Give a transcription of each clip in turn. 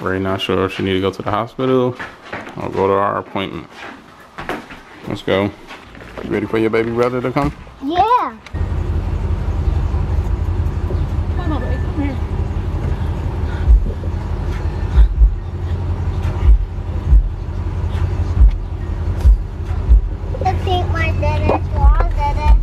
We're not sure if she need to go to the hospital or go to our appointment. Let's go. You ready for your baby brother to come? Yeah. Come on, baby. Come here. I think my dad is wrong, dad.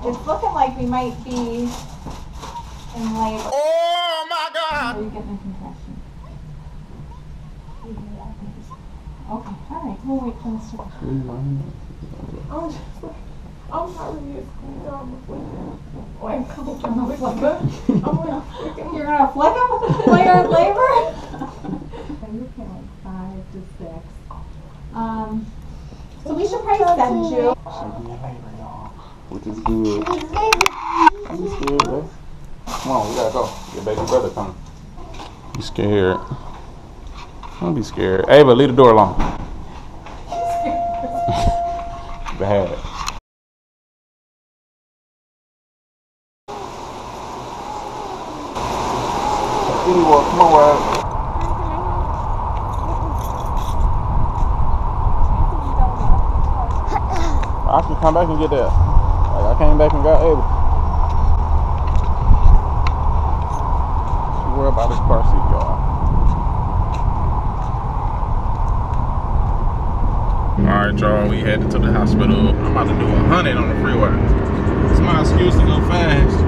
It's looking like we might be in labor. Oh my God! Are you getting a contraction? Okay, all right. We'll wait for this to go. I'm just like, I'm not really a school girl. Like, I'm gonna flick him. I'm gonna flick. You're gonna flick him while you're in labor? You're looking like five to six. Um, so we should probably send you. She'll be in. Which is good. Scared. Come on, we gotta go. Your baby brother coming. You scared? Don't be scared. Ava, leave the door alone. Bad. Kitty come on, Wad. I can come back and get that. I came back and got. She worry about this car seat, y'all. Alright, y'all, we headed to the hospital. I'm about to do a hundred on the freeway. It's my excuse to go fast.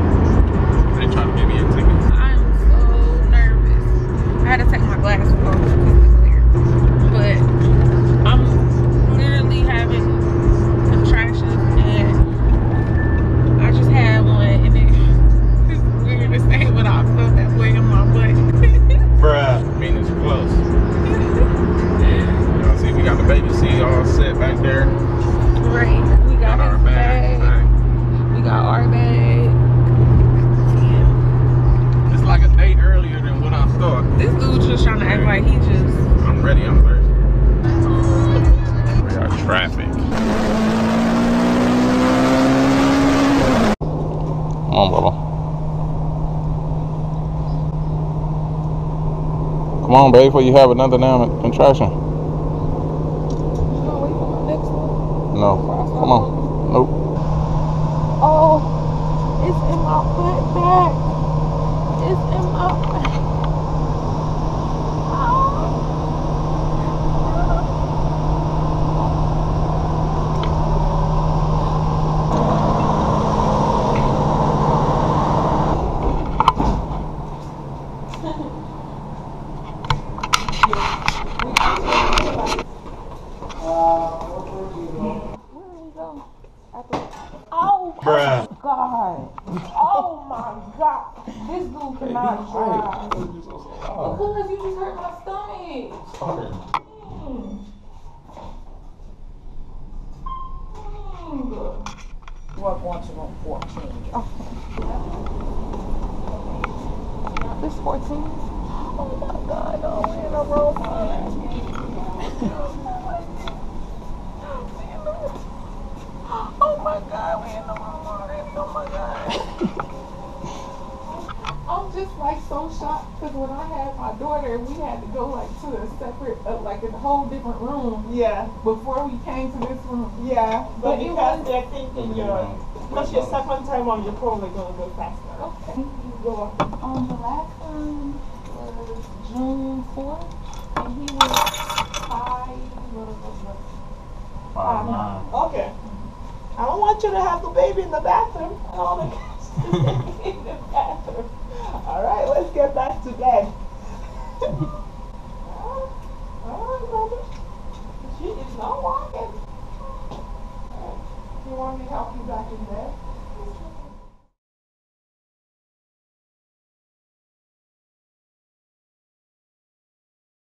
It's like a day earlier than what I thought. This dude just trying to act like he just I'm ready, I'm thirsty. We got traffic. Come on, Bubba. Come on, babe, before you have another damn contraction. No. Come on. Nope. Oh, it's in my foot back. It's in my back. Oh Bruh. God. Oh my God. This dude cannot drive. Because you just hurt my stomach. What wants to on 14? This 14. Oh my God, no, we're in the wrong Oh my God, we in the wrong already. Oh my God. I'm just like so shocked because when I had my daughter, we had to go like to a separate, uh, like a whole different room Yeah, before we came to this room. yeah, But but it because was- they're thinking you're, because your second time on, you're probably gonna go faster. Okay. Go on. Um, the last one was June 4th, and he was five, what was it? Five months. Okay. I don't want you to have the baby in the bathroom. I don't back to bed. she is not walking. Do you want me to help you back in bed?